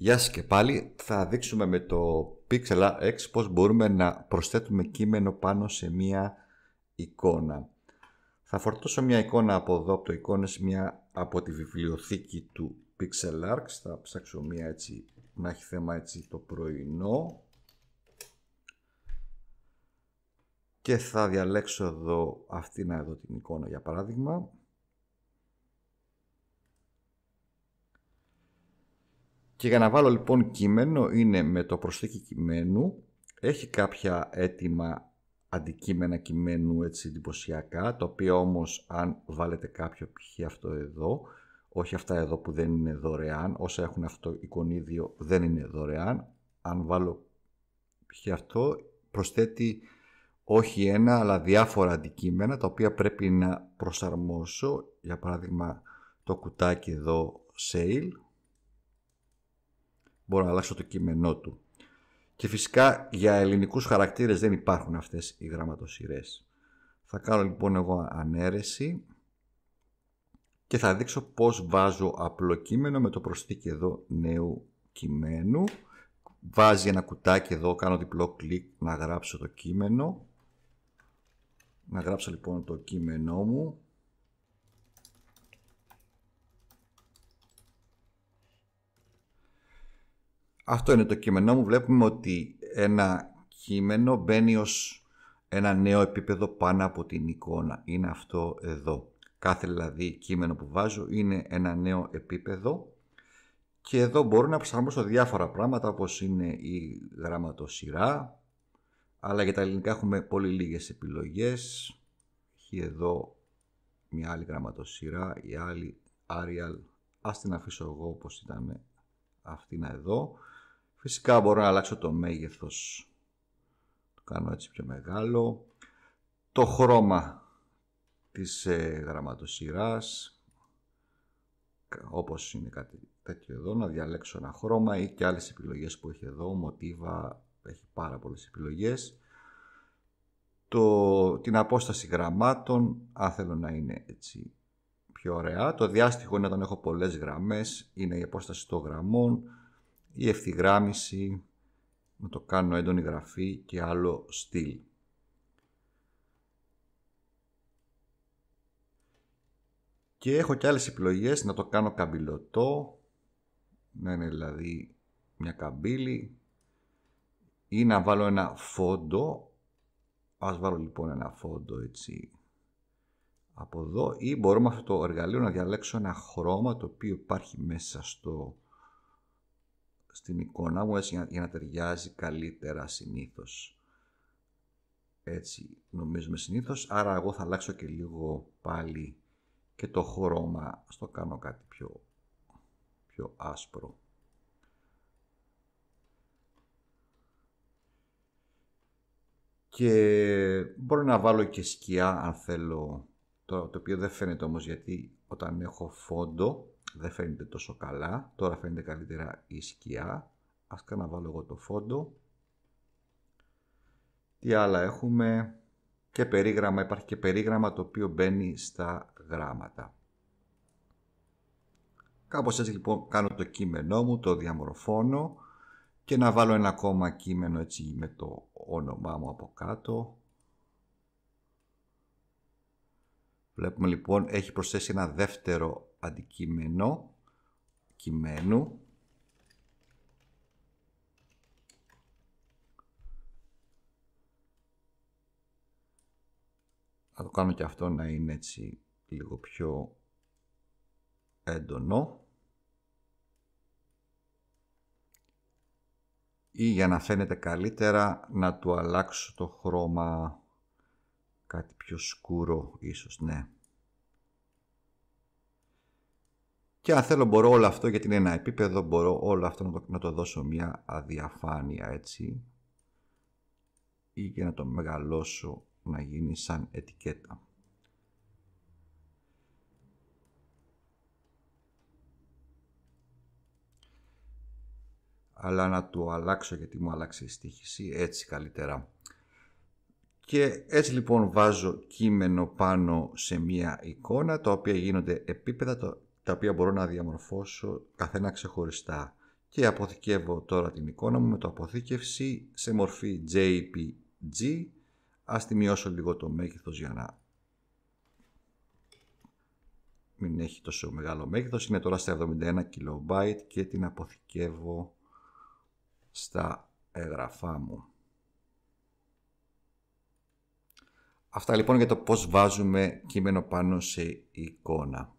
Γεια σας και πάλι. Θα δείξουμε με το Pixel X πώς μπορούμε να προσθέτουμε κείμενο πάνω σε μία εικόνα. Θα φορτώσω μια εικόνα από εδώ, από το εικόνες, μια από τη βιβλιοθήκη του Pixel Θα ψάξω μια έτσι, να έχει θέμα έτσι το πρωινό. Και θα διαλέξω εδώ αυτήν εδώ την εικόνα για παράδειγμα. Και για να βάλω λοιπόν κείμενο είναι με το προσθήκη κειμένου. Έχει κάποια έτοιμα αντικείμενα κειμένου έτσι εντυπωσιακά, το οποίο όμως αν βάλετε κάποιο π.χ. αυτό εδώ, όχι αυτά εδώ που δεν είναι δωρεάν, όσα έχουν αυτό εικονίδιο δεν είναι δωρεάν. Αν βάλω π.χ. αυτό, προσθέτει όχι ένα αλλά διάφορα αντικείμενα τα οποία πρέπει να προσαρμόσω. Για παράδειγμα το κουτάκι εδώ sale μπορώ να αλλάξω το κείμενό του. Και φυσικά για ελληνικούς χαρακτήρες δεν υπάρχουν αυτές οι γραμματοσυρές. Θα κάνω λοιπόν εγώ ανέρεση και θα δείξω πώς βάζω απλό κείμενο με το προσθήκη εδώ νέου κειμένου. Βάζει ένα κουτάκι εδώ, κάνω διπλό κλικ να γράψω το κείμενο. Να γράψω λοιπόν το κείμενό μου Αυτό είναι το κείμενό μου. Βλέπουμε ότι ένα κείμενο μπαίνει ως ένα νέο επίπεδο πάνω από την εικόνα. Είναι αυτό εδώ. Κάθε δηλαδή κείμενο που βάζω είναι ένα νέο επίπεδο και εδώ μπορώ να προσαρμόσω διάφορα πράγματα όπως είναι η γραμματοσυρά αλλά για τα ελληνικά έχουμε πολύ λίγες επιλογές. Έχει εδώ μια άλλη γραμματοσυρά, η άλλη Arial. Ας την αφήσω εγώ όπως ήταν αυτήν εδώ. Φυσικά μπορώ να αλλάξω το μέγεθος. Το κάνω έτσι πιο μεγάλο. Το χρώμα της ε, γραμματοσυράς. Όπως είναι κάτι τέτοιο εδώ. Να διαλέξω ένα χρώμα ή και άλλες επιλογές που έχει εδώ. Μοτίβα έχει πάρα πολλές επιλογές. Το, την απόσταση γραμμάτων, αν θέλω να είναι έτσι πιο ωραία. Το διάστοιχο είναι όταν έχω πολλές γραμμές, είναι η απόσταση των γραμμών η ευθυγράμμιση, να το κάνω έντονη γραφή και άλλο στυλ. Και έχω και άλλες επιλογές να το κάνω καμπυλωτό, να είναι δηλαδή μια καμπύλη ή να βάλω ένα φόντο. Ας βάλω λοιπόν ένα φόντο έτσι από εδώ ή μπορώ με αυτό το εργαλείο να διαλέξω ένα χρώμα το οποίο υπάρχει μέσα στο στην εικόνα μου έτσι για να ταιριάζει καλύτερα συνήθως. Έτσι νομίζουμε συνήθως, άρα εγώ θα αλλάξω και λίγο πάλι και το χρώμα, στο κάνω κάτι πιο, πιο άσπρο. Και μπορώ να βάλω και σκιά αν θέλω, το, το οποίο δεν φαίνεται όμως γιατί όταν έχω φόντο δεν φαίνεται τόσο καλά. Τώρα φαίνεται καλύτερα η σκιά. Ας κάνω να βάλω εγώ το φόντο. Τι άλλα έχουμε; Και περίγραμμα, υπάρχει και περίγραμμα το οποίο μπαίνει στα γράμματα. Κάπως έτσι λοιπόν κάνω το κείμενό μου, το διαμορφώνω και να βάλω ένα ακόμα κείμενο έτσι με το όνομά μου από κάτω. Βλέπουμε λοιπόν έχει προσθέσει ένα δεύτερο αντικείμενο κειμένου. Θα το κάνω και αυτό να είναι έτσι λίγο πιο έντονο. Ή για να φαίνεται καλύτερα να του αλλάξω το χρώμα κάτι πιο σκούρο ίσως ναι Και αν θέλω μπορώ όλο αυτό, γιατί είναι ένα επίπεδο, μπορώ όλο αυτό να το, να το δώσω μια αδιαφάνεια έτσι ή και να το μεγαλώσω να γίνει σαν ετικέτα. αλλά να το αλλάξω γιατί μου άλλαξε η στοίχηση, έτσι καλύτερα. Και έτσι λοιπόν βάζω κείμενο πάνω σε μία εικόνα, τα οποία γίνονται επίπεδα, τα οποία μπορώ να διαμορφώσω καθένα ξεχωριστά. και αποθηκεύω τώρα την εικόνα μου με το αποθήκευση σε μορφή JPG. Ας τη μειώσω λίγο το μέγεθος για να μην έχει τόσο μεγάλο μέγεθος. Είναι τώρα στα 71 KB και την αποθηκεύω στα έγγραφά μου. Αυτά λοιπόν για το πώς βάζουμε κείμενο πάνω σε εικόνα.